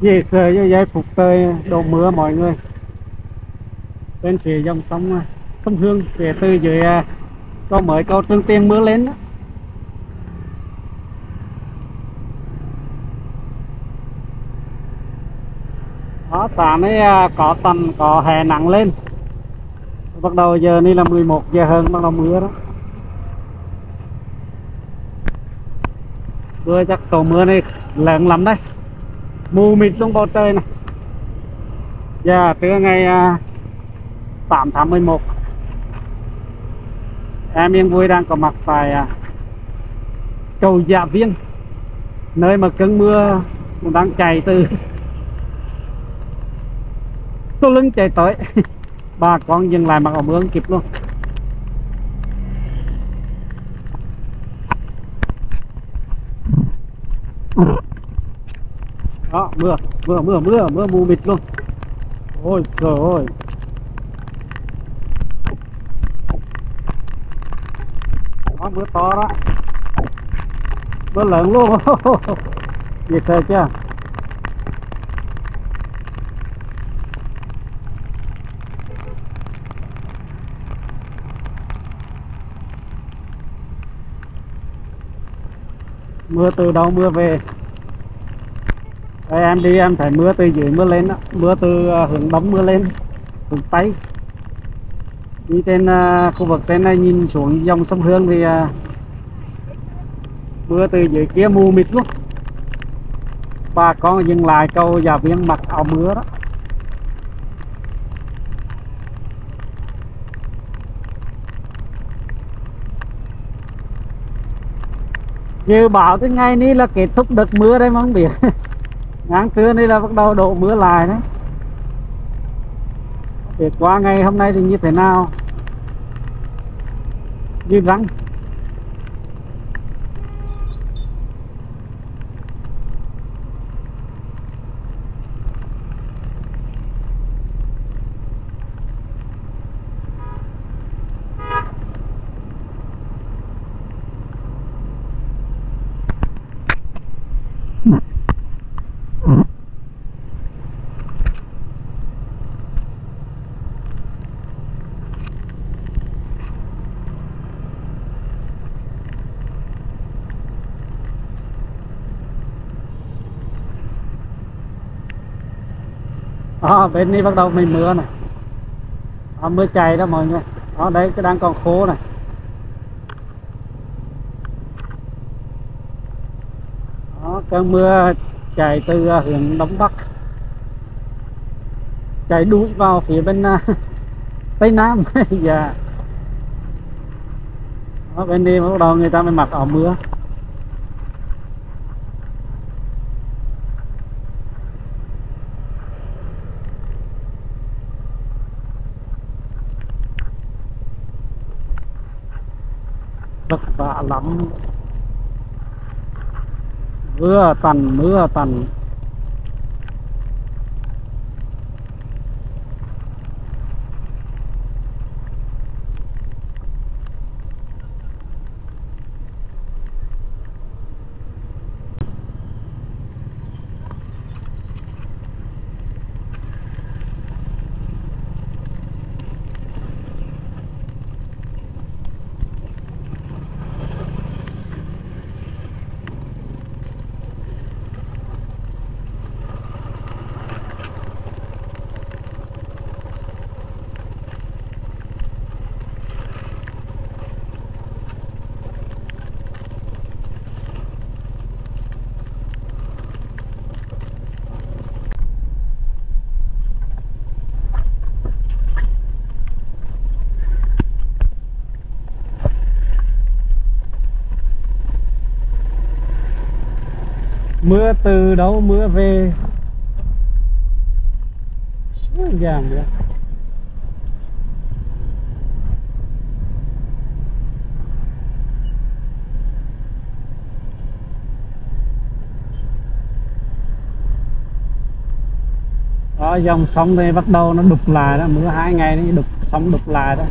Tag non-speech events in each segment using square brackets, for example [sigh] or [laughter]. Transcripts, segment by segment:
về trời như vậy phục tơi đổ mưa mọi người. Bên phía dòng sông à, sông Hương về từ dưới à, có mới cầu tương Tiền mưa lên đó. đó xã ấy à, có tầm có hè nắng lên. Bắt đầu giờ này là 11 giờ hơn bắt đầu mưa đó. Mưa chắc cầu mưa này lớn lắm đấy mù mịt luôn bầu trời này. Giờ trưa ngày à, 8 tháng 11 em Yên Vui đang có mặt tại à, cầu Dạ Viên nơi mà cơn mưa cũng đang chạy từ [laughs] số lưng chạy tới. [laughs] Bà con dừng lại mặc áo mưa kịp luôn đó, mưa mưa mưa mưa mưa mù mịt luôn. Ôi trời ơi. Đó, mưa to đó. Mưa lớn luôn. [laughs] Nhiệt sợ chưa? Mưa từ đâu mưa về? Đây, em đi em thấy mưa từ dưới mưa lên đó. mưa từ à, hướng đông mưa lên hướng tây. Đi trên uh, khu vực trên này nhìn xuống dòng sông Hương thì uh, mưa từ dưới kia mù mịt luôn. Bà con dừng lại câu giả viên mặc áo mưa đó. Như bảo cái ngày ní là kết thúc đợt mưa đấy mà không biết. [laughs] ngang trưa đây là bắt đầu đổ mưa lại đấy. Để qua ngày hôm nay thì như thế nào? Như răng. Ờ, bên này bắt đầu mình mưa này. Đó, mưa chảy đó mọi người. Đó đấy cái đang còn khô này. Đó cơn mưa chạy từ hướng đông bắc. Chạy đuổi vào phía bên uh, [laughs] tây nam. [laughs] Dạ. Đó bên đi bắt đầu người ta mới mặc áo mưa vất vả lắm. Mưa tần mưa tần mưa từ đâu mưa về? Giảm vậy đó. Dòng sông đây bắt đầu nó đục lại đó. Mưa hai ngày nó đục sông đục lại đó.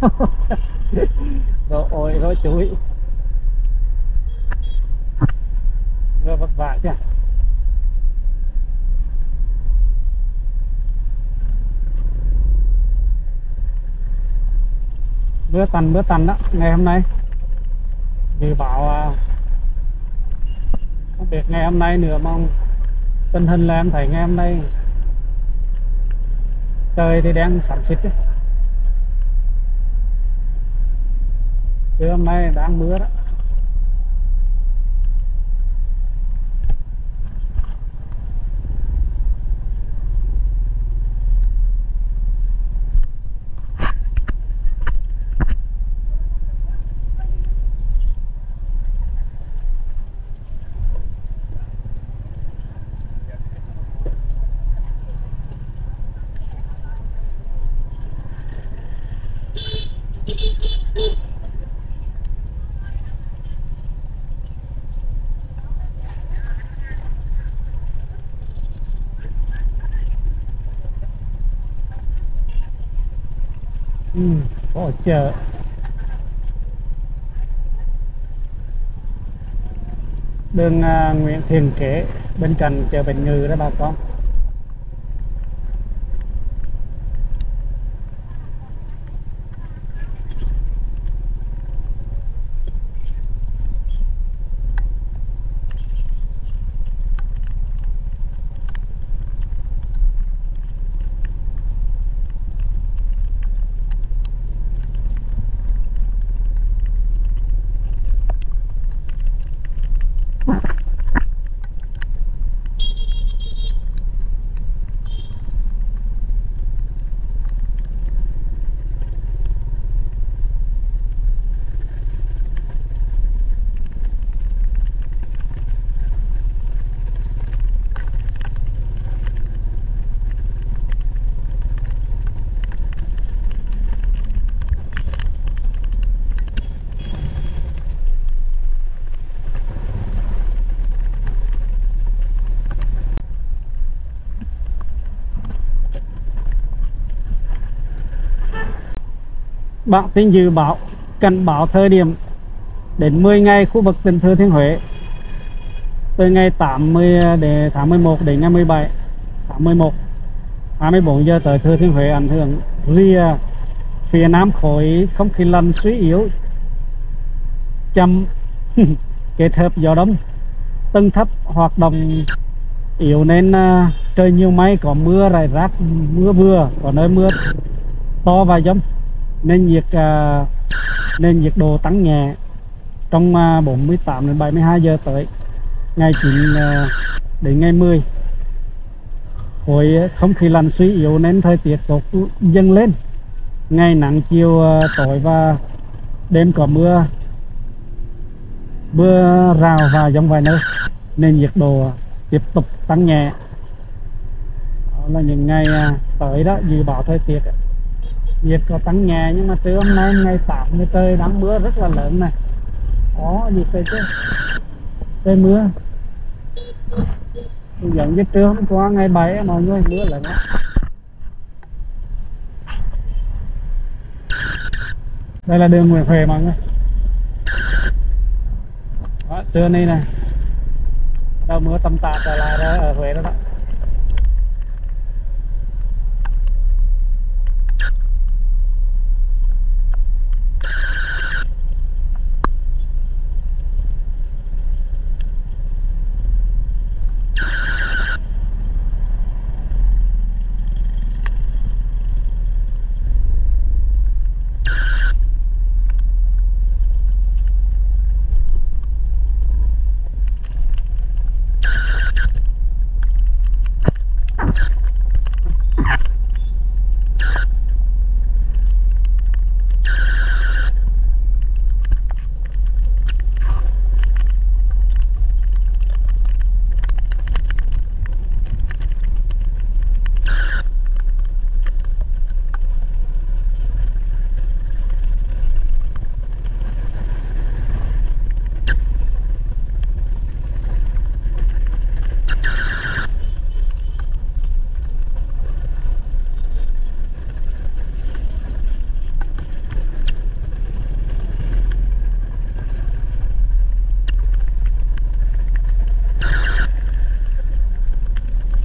[laughs] Rồi ôi rồi chuối Giờ vất vả chứ mưa tần mưa tần đó, Ngày hôm nay. Dự bảo à, Không biết ngày hôm nay nữa mong Tình hình là em thấy ngày hôm nay Trời thì đang sẩm xịt đấy Trưa hôm nay đang mưa đó. Có chợ đường à, Nguyễn Thiền Kế bên cạnh chợ Bình Ngư đó bà con. Bản tin dự báo cảnh báo thời điểm đến 10 ngày khu vực tỉnh Thừa Thiên Huế. Từ ngày 80 đến tháng 11 đến ngày 17 tháng 11 24 giờ tới Thừa Thiên Huế ảnh hưởng rìa à, phía nam khối không khí lạnh suy yếu chậm [laughs] kết hợp gió đông tầng thấp hoạt động yếu nên uh, trời nhiều mây có mưa rải rác mưa vừa có nơi mưa to và giông nên nhiệt uh, nên nhiệt độ tăng nhẹ trong à, uh, 48 đến 72 giờ tới ngày 9 uh, à, đến ngày 10 khối không khí lạnh suy yếu nên thời tiết tốt dâng lên. Ngày nắng chiều à, tối và đêm có mưa mưa rào và giông vài nơi nên nhiệt độ tiếp tục tăng nhẹ. Đó là những ngày tới đó dự báo thời tiết nhiệt có tăng nhẹ nhưng mà từ hôm nay ngày 8 mươi trời đang mưa rất là lớn này. Có gì trời chứ? Trời mưa. Giống như trưa hôm qua ngày 7 mọi người mưa lớn lắm. Đây là đường Nguyễn Huệ mọi người. Đó, trưa nay này. Đâu mưa tầm tạ trở lại đó ở Huế đó, đó.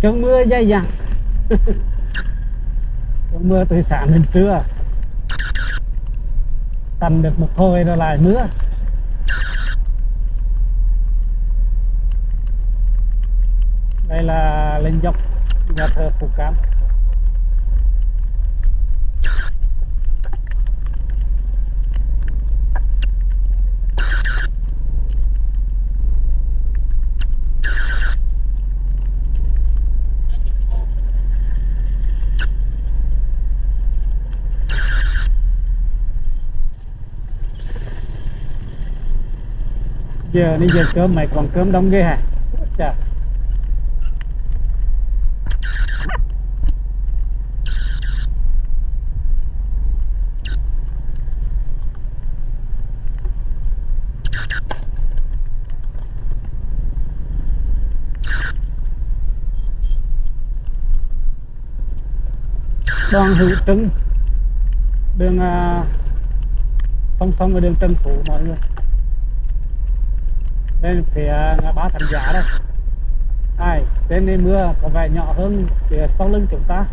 Cơn mưa dày dặn cơn mưa từ sáng đến trưa. Tành được một thôi rồi lại mưa. Đây là lên dốc nhà thờ phù cam giờ đi giờ cơm mày còn cơm đông ghê hả Chà. đoàn hữu trưng đường à, song song với đường trần phú mọi người bên phía ngã ba thành giả đây. Ai trên đây mưa có vẻ nhỏ hơn phía sau lưng chúng ta.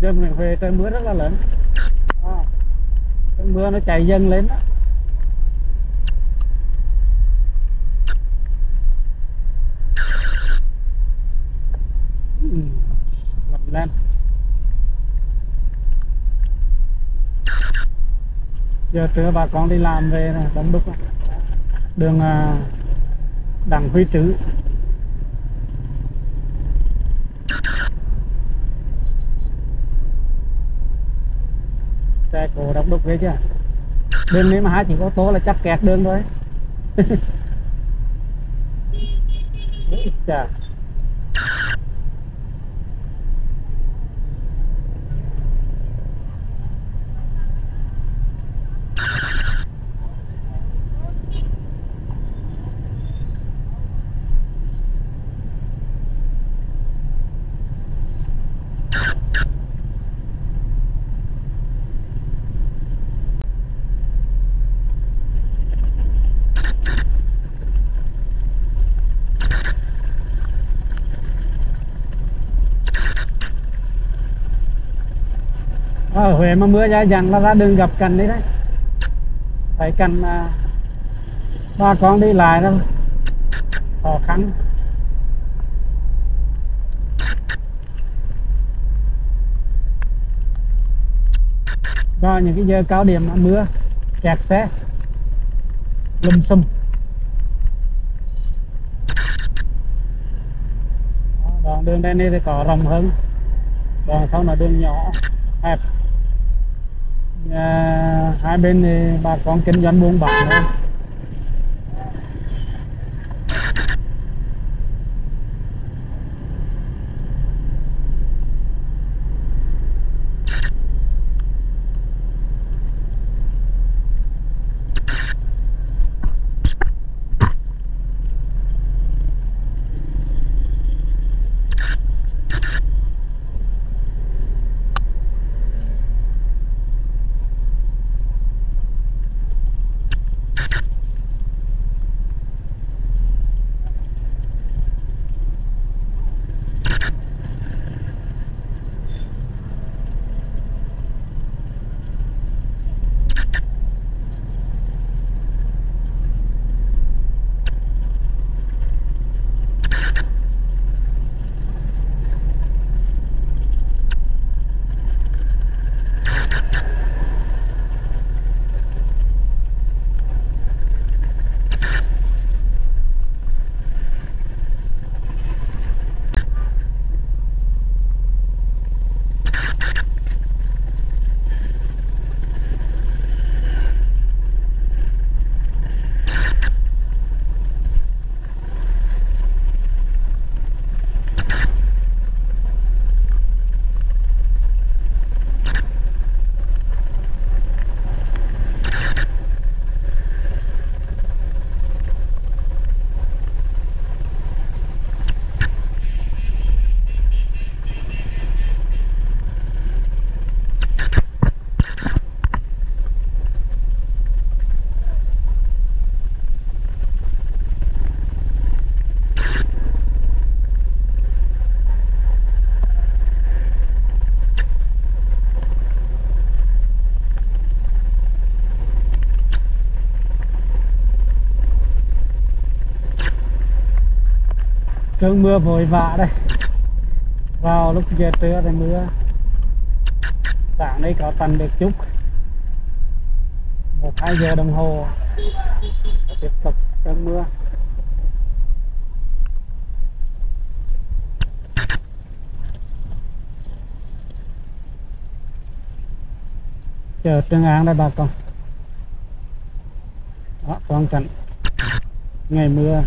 Đường mình về trời mưa rất là lớn. À, cơn mưa nó chảy dâng lên đó. Ừ, lên. Giờ trưa bà con đi làm về nè đông đúc đường à, đặng huy trứ. Xe cổ đông đúc ghê chưa? Bên nếu mà hai chỉ có tố là chắc kẹt đường thôi. [laughs] Chà ở Huế mà mưa dài dẳng là ra đường gặp cành đấy đấy. Thấy cành à, ba con đi lại đâu khó khăn. Vào những cái giờ cao điểm mà mưa kẹt xe lùm xùm. Đoạn đường đây này thì có rộng hơn. Đoạn sau là đường nhỏ à, hai bên thì bà con kinh doanh buôn bán thôi. Cơn mưa vội vã đây. Vào lúc giờ trưa thì mưa. Sáng nay có tầm được chút. Một, hai giờ đồng hồ. Tiếp tục cơn mưa. Chờ Trương án đây bà con. Đó quan cảnh. Ngày mưa.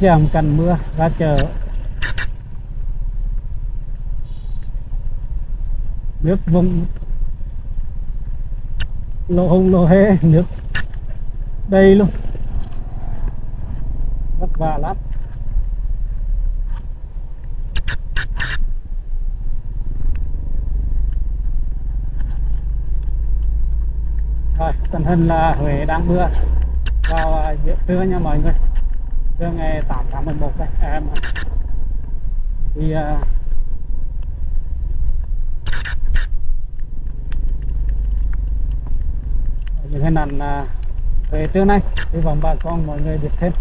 Ui, cần mưa ra chợ. Nước vùng lộ hùng lộ hê nước đầy luôn. Vất vả lắm. Rồi tình hình là Huế đang mưa. Vào à, giữa trưa nha mọi người trưa ngày 8 tháng 11 đây. À, em thì uh, những hình ảnh à, về trưa nay hy vọng bà con mọi người biết thêm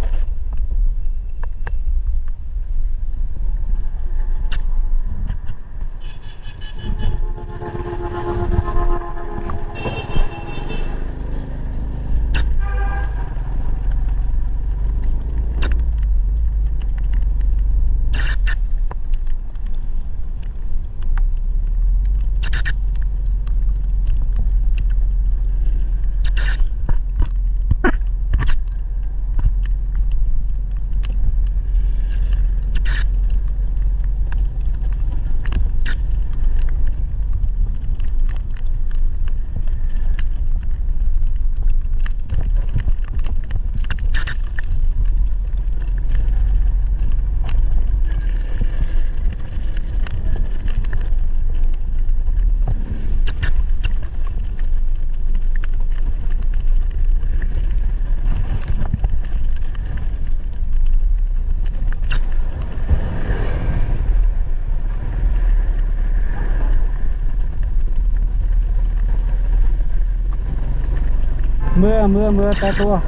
mưa mưa mưa to tua.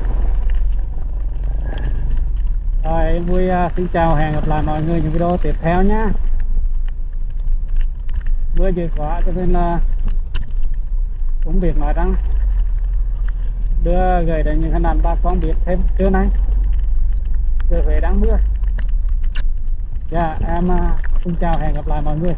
Rồi em vui uh, xin chào hẹn gặp lại mọi người những video tiếp theo nhé mưa dữ quá cho nên là cũng biết nói rằng đưa gửi đến những hình ảnh bà con biết thêm trưa nay. Trở về đang mưa. Dạ em uh, xin chào hẹn gặp lại mọi người.